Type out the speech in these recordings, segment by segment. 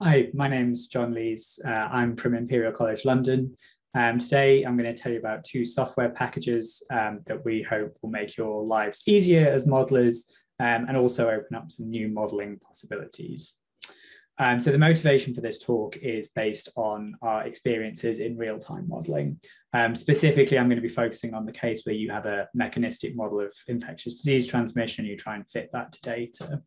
Hi, my name's John Lees. Uh, I'm from Imperial College London. Um, today, I'm going to tell you about two software packages um, that we hope will make your lives easier as modelers um, and also open up some new modeling possibilities. Um, so the motivation for this talk is based on our experiences in real-time modeling. Um, specifically, I'm going to be focusing on the case where you have a mechanistic model of infectious disease transmission, and you try and fit that to data.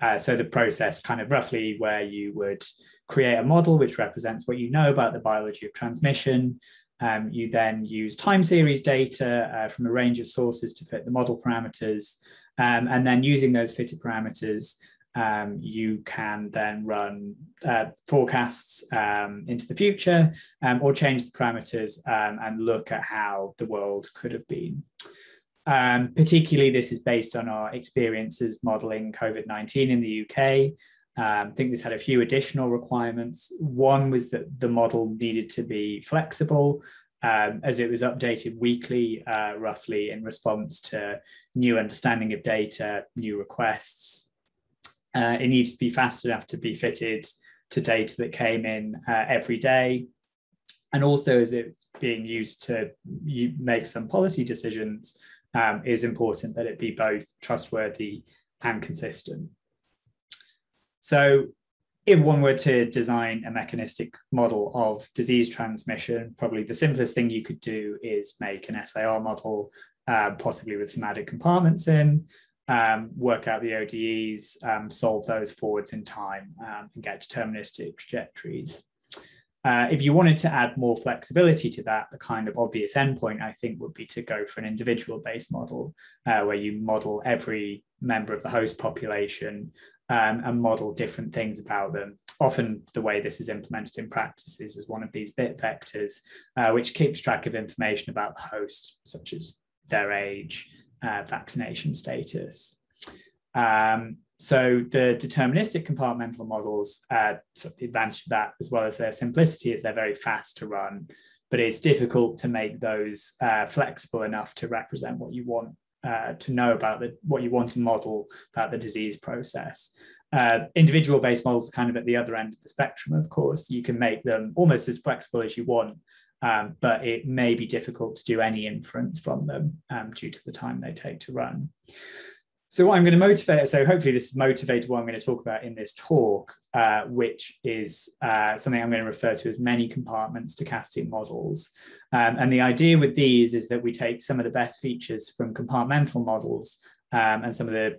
Uh, so the process kind of roughly where you would create a model which represents what you know about the biology of transmission. Um, you then use time series data uh, from a range of sources to fit the model parameters. Um, and then using those fitted parameters, um, you can then run uh, forecasts um, into the future um, or change the parameters um, and look at how the world could have been. Um, particularly, this is based on our experiences modeling COVID 19 in the UK. Um, I think this had a few additional requirements. One was that the model needed to be flexible um, as it was updated weekly, uh, roughly in response to new understanding of data, new requests. Uh, it needed to be fast enough to be fitted to data that came in uh, every day. And also, as it's being used to make some policy decisions, um, is important that it be both trustworthy and consistent. So if one were to design a mechanistic model of disease transmission, probably the simplest thing you could do is make an SIR model, uh, possibly with added compartments in, um, work out the ODEs, um, solve those forwards in time, um, and get deterministic trajectories. Uh, if you wanted to add more flexibility to that, the kind of obvious endpoint, I think, would be to go for an individual based model uh, where you model every member of the host population um, and model different things about them. Often, the way this is implemented in practice is one of these bit vectors, uh, which keeps track of information about the host, such as their age, uh, vaccination status. Um, so the deterministic compartmental models, uh, sort of the advantage of that, as well as their simplicity, is they're very fast to run, but it's difficult to make those uh, flexible enough to represent what you want uh, to know about the, what you want to model about the disease process. Uh, individual based models are kind of at the other end of the spectrum, of course. You can make them almost as flexible as you want, um, but it may be difficult to do any inference from them um, due to the time they take to run. So what I'm going to motivate, so hopefully this motivated what I'm going to talk about in this talk, uh, which is uh, something I'm going to refer to as many compartments stochastic models. Um, and the idea with these is that we take some of the best features from compartmental models um, and some of the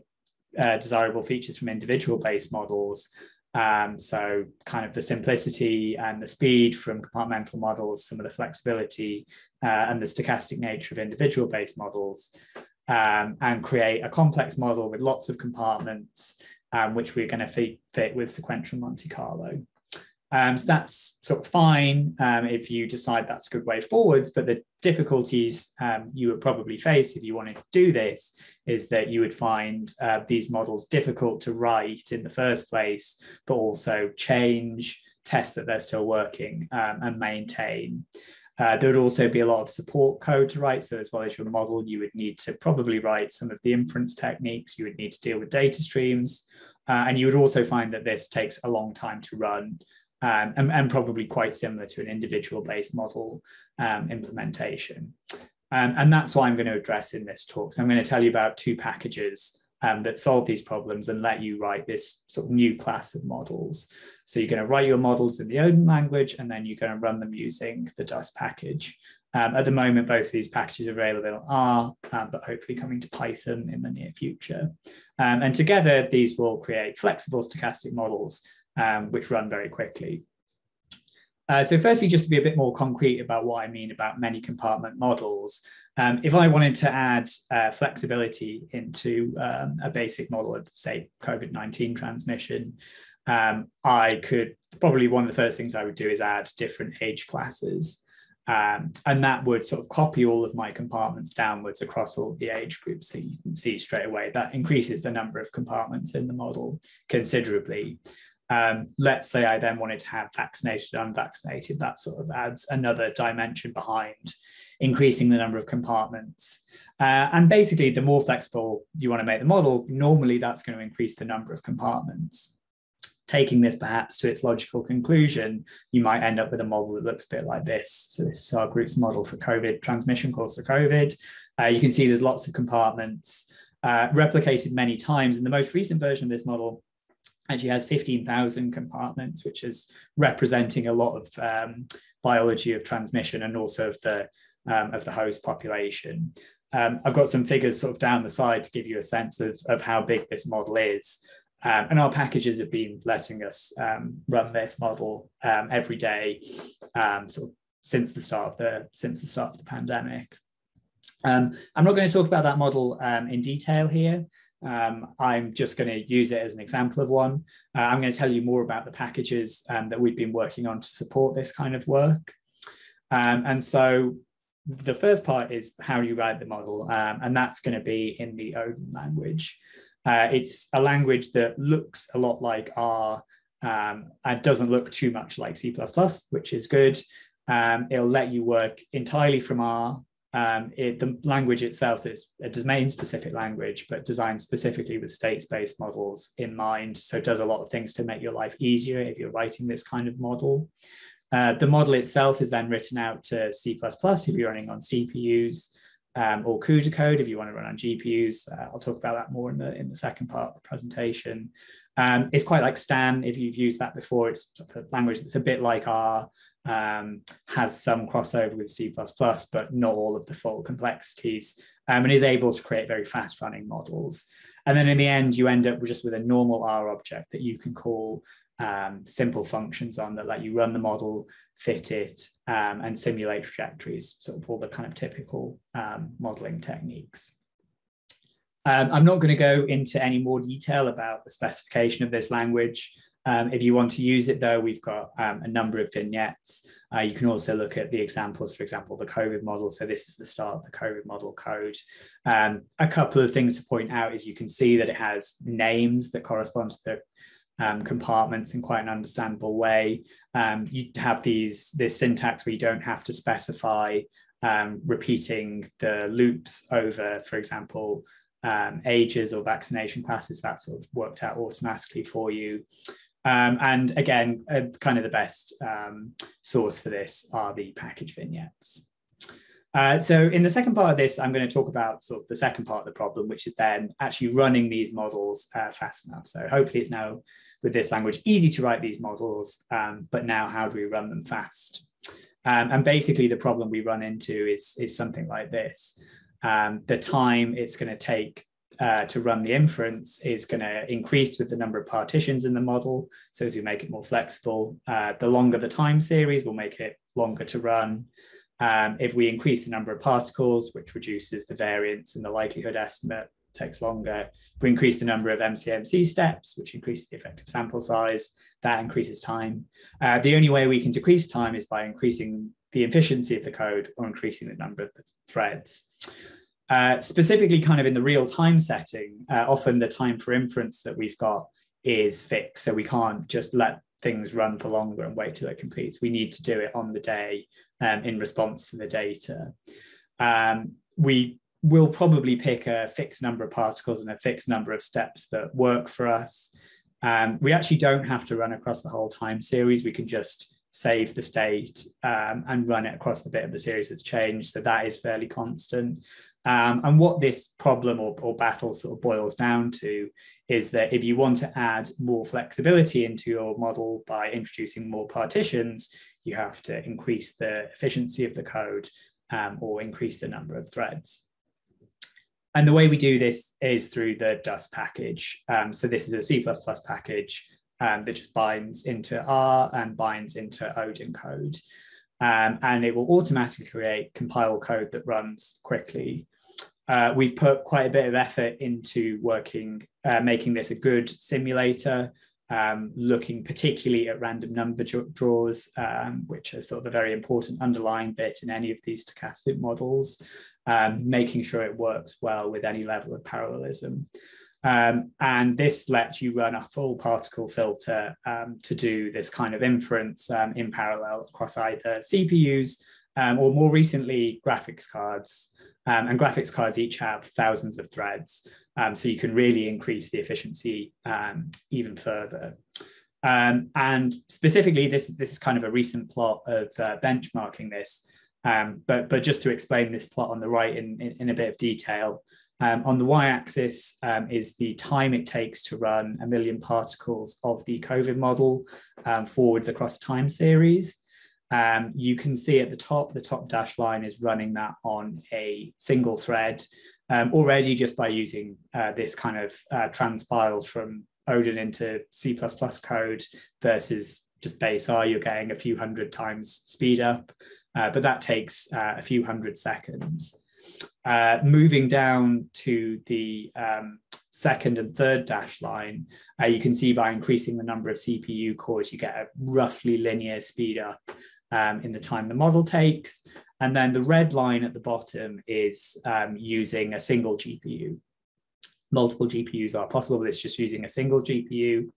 uh, desirable features from individual based models. Um, so kind of the simplicity and the speed from compartmental models, some of the flexibility uh, and the stochastic nature of individual based models um, and create a complex model with lots of compartments, um, which we're going to fit, fit with sequential Monte Carlo. Um, so that's sort of fine um, if you decide that's a good way forwards, but the difficulties um, you would probably face if you wanted to do this is that you would find uh, these models difficult to write in the first place, but also change, test that they're still working um, and maintain. Uh, there would also be a lot of support code to write. So as well as your model, you would need to probably write some of the inference techniques. You would need to deal with data streams. Uh, and you would also find that this takes a long time to run um, and, and, probably quite similar to an individual based model um, implementation. Um, and that's why I'm going to address in this talk. So I'm going to tell you about two packages um, that solve these problems and let you write this sort of new class of models. So you're going to write your models in the Odin language, and then you're going to run them using the Dust package. Um, at the moment, both of these packages are available in R, um, but hopefully coming to Python in the near future. Um, and together, these will create flexible stochastic models, um, which run very quickly. Uh, so firstly, just to be a bit more concrete about what I mean about many compartment models, um, if I wanted to add uh, flexibility into um, a basic model of, say, COVID-19 transmission, um, I could probably one of the first things I would do is add different age classes. Um, and that would sort of copy all of my compartments downwards across all the age groups. So you can see straight away that increases the number of compartments in the model considerably. Um, let's say I then wanted to have vaccinated, unvaccinated, that sort of adds another dimension behind increasing the number of compartments. Uh, and basically, the more flexible you want to make the model, normally that's going to increase the number of compartments. taking this perhaps to its logical conclusion, you might end up with a model that looks a bit like this. So this is our group's model for COVID transmission caused by COVID. Uh, you can see there's lots of compartments uh, replicated many times. And the most recent version of this model actually has 15,000 compartments, which is representing a lot of um, biology of transmission and also of the um, of the host population. Um, I've got some figures sort of down the side to give you a sense of, of how big this model is. Um, and our packages have been letting us um, run this model um, every day, sort of since the start of the since the start of the pandemic. I'm not going to talk about that model in detail here. I'm just going to use it as an example of one. Uh, I'm going to tell you more about the packages that we've been working on to support this kind of work. and so the first part is how you write the model, and that's going to be in the Odin language. Uh, it's a language that looks a lot like R um, and doesn't look too much like C++, which is good. Um, it'll let you work entirely from R. Um, it, the language itself is a domain-specific language, but designed specifically with state-space models in mind. So it does a lot of things to make your life easier if you're writing this kind of model. Uh, the model itself is then written out to C++ if you're running on CPUs um, or CUDA code if you want to run on GPUs. Uh, I'll talk about that more in the in the second part of the presentation. Um, it's quite like Stan if you've used that before. It's a language that's a bit like R, um, has some crossover with C++, but not all of the full complexities, um, and is able to create very fast running models. And then in the end, you end up just with a normal R object that you can call um, simple functions on that let you run the model, fit it, um, and simulate trajectories, sort of all the kind of typical um, modeling techniques. Um, I'm not going to go into any more detail about the specification of this language. Um, if you want to use it, though, we've got um, a number of vignettes. Uh, you can also look at the examples, for example, the COVID model. So this is the start of the COVID model code. A couple of things to point out is you can see that it has names that correspond to the um, compartments in quite an understandable way. Um, you have these this syntax where you don't have to specify um, repeating the loops over, for example, um, ages or vaccination classes. That sort of worked out automatically for you. Um, and again, uh, kind of the best um, source for this are the package vignettes. Uh, so in the second part of this, I'm going to talk about sort of the second part of the problem, which is then actually running these models uh, fast enough. So hopefully it's now with this language easy to write these models, um, but now how do we run them fast? Um, and basically the problem we run into is, is something like this. Um, the time it's going to take uh, to run the inference is going to increase with the number of partitions in the model. So as we make it more flexible, uh, the longer the time series will make it longer to run. Um, if we increase the number of particles, which reduces the variance and the likelihood estimate, takes longer. If we increase the number of MCMC steps, which increases the effective sample size, that increases time. Uh, the only way we can decrease time is by increasing the efficiency of the code or increasing the number of the threads. Uh, specifically, kind of in the real time setting, uh, often the time for inference that we've got is fixed. So we can't just let things run for longer and wait till it completes. We need to do it on the day um, in response to the data. Um, we will probably pick a fixed number of particles and a fixed number of steps that work for us. Um, we actually don't have to run across the whole time series. We can just save the state um, and run it across the bit of the series that's changed. So that is fairly constant. Um, and what this problem or, or, battle sort of boils down to is that if you want to add more flexibility into your model by introducing more partitions, you have to increase the efficiency of the code um, or increase the number of threads. And the way we do this is through the Dust package. Um, so this is a C++ package um, that just binds into R and binds into Odin code. Um, and it will automatically create compile code that runs quickly uh, we've put quite a bit of effort into working, uh, making this a good simulator, um, looking particularly at random number draws, um, which are sort of a very important underlying bit in any of these stochastic models, um, making sure it works well with any level of parallelism. Um, and this lets you run a full particle filter um, to do this kind of inference um, in parallel across either CPUs um, or more recently, graphics cards. Um, and graphics cards each have thousands of threads. Um, so you can really increase the efficiency even further. And specifically, this is this is kind of a recent plot of uh, benchmarking this. But but just to explain this plot on the right in, in, in a bit of detail, um, on the y-axis um, is the time it takes to run a million particles of the COVID model um, forwards across time series. Um, you can see at the top, the top dash line is running that on a single thread um, already just by using uh, this kind of uh, transpiled from Odin into C++ code versus just base R, you're getting a few hundred times speed up, uh, but that takes uh, a few hundred seconds. Uh, moving down to the um, second and third dash line, uh, you can see by increasing the number of CPU cores, you get a roughly linear speed up um, in the time the model takes. And then the red line at the bottom is um, using a single GPU. Multiple GPUs are possible, but it's just using a single GPU.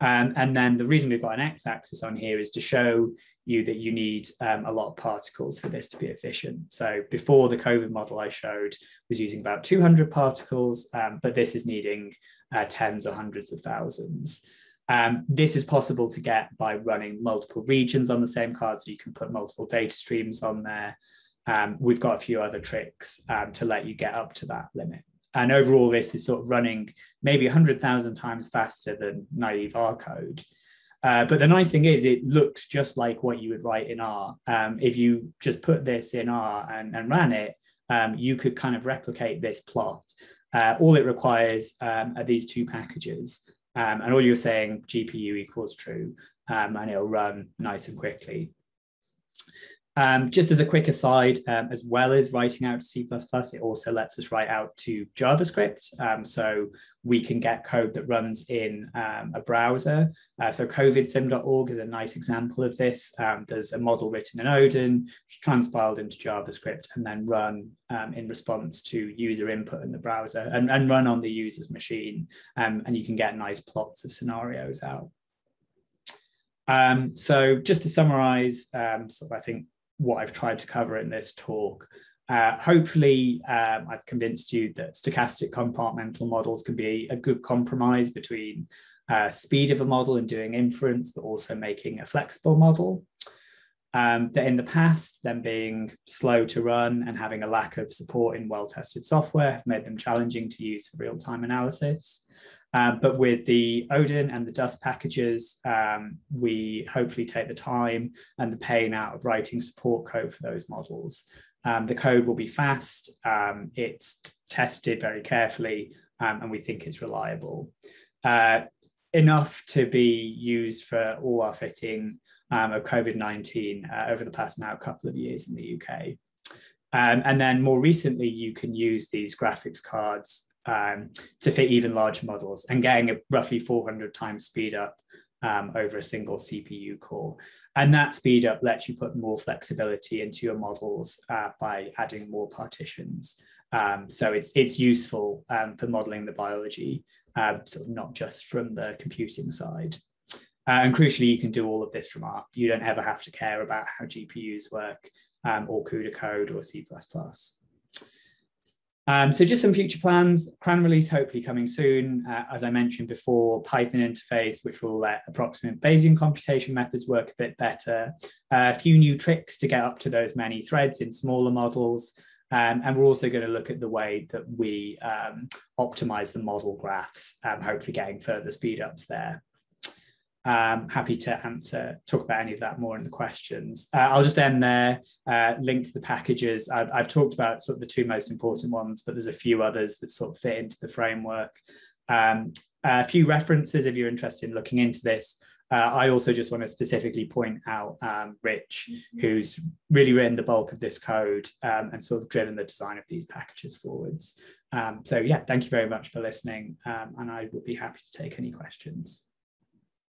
Um, and then the reason we've got an x-axis on here is to show you that you need um, a lot of particles for this to be efficient. So before the COVID model I showed was using about 200 particles, um, but this is needing uh, tens or hundreds of thousands. Um, this is possible to get by running multiple regions on the same card, so you can put multiple data streams on there. Um, we've got a few other tricks um, to let you get up to that limit. And overall, this is sort of running maybe 100,000 times faster than naive R code. Uh, but the nice thing is, it looks just like what you would write in R. Um, if you just put this in R and, and ran it, um, you could kind of replicate this plot. Uh, all it requires um, are these two packages. Um, and all you're saying GPU equals true, um, and it'll run nice and quickly. Um, just as a quick aside, um, as well as writing out C++, it also lets us write out to JavaScript. Um, so we can get code that runs in um, a browser. Uh, so covidsim.org is a nice example of this. Um, there's a model written in Odin, transpiled into JavaScript, and then run um, in response to user input in the browser and, and run on the user's machine. and you can get nice plots of scenarios out. So just to summarize, um, sort of I think what I've tried to cover in this talk. Uh, hopefully, um, I've convinced you that stochastic compartmental models can be a good compromise between uh, speed of a model and doing inference, but also making a flexible model. Um, that in the past, them being slow to run and having a lack of support in well-tested software have made them challenging to use for real-time analysis. Uh, but with the Odin and the Dust packages, um, we hopefully take the time and the pain out of writing support code for those models. Um, the code will be fast, um, it's tested very carefully, um, and we think it's reliable. Uh, enough to be used for all our fitting um, of COVID-19 uh, over the past now couple of years in the UK. Um, and then more recently, you can use these graphics cards um, to fit even larger models and getting a roughly 400 times speed up um, over a single CPU core. And that speed up lets you put more flexibility into your models uh, by adding more partitions. Um, so it's, it's useful um, for modeling the biology, uh, sort of not just from the computing side. Uh, and crucially, you can do all of this from R. You don't ever have to care about how GPUs work um, or CUDA code or C++. Um, so just some future plans, CRAN release hopefully coming soon. Uh, as I mentioned before, Python interface, which will let approximate Bayesian computation methods work a bit better. Uh, a few new tricks to get up to those many threads in smaller models. Um, and we're also going to look at the way that we um, optimize the model graphs, um, hopefully getting further speed ups there. Um, happy to answer, talk about any of that more in the questions. Uh, I'll just end there, uh, link to the packages. I've, I've, talked about sort of the two most important ones, but there's a few others that sort of fit into the framework. Um, a few references if you're interested in looking into this. Uh, I also just want to specifically point out um, Rich, mm-hmm. who's really written the bulk of this code um, and sort of driven the design of these packages forwards. Um, so yeah, thank you very much for listening, um, and I would be happy to take any questions.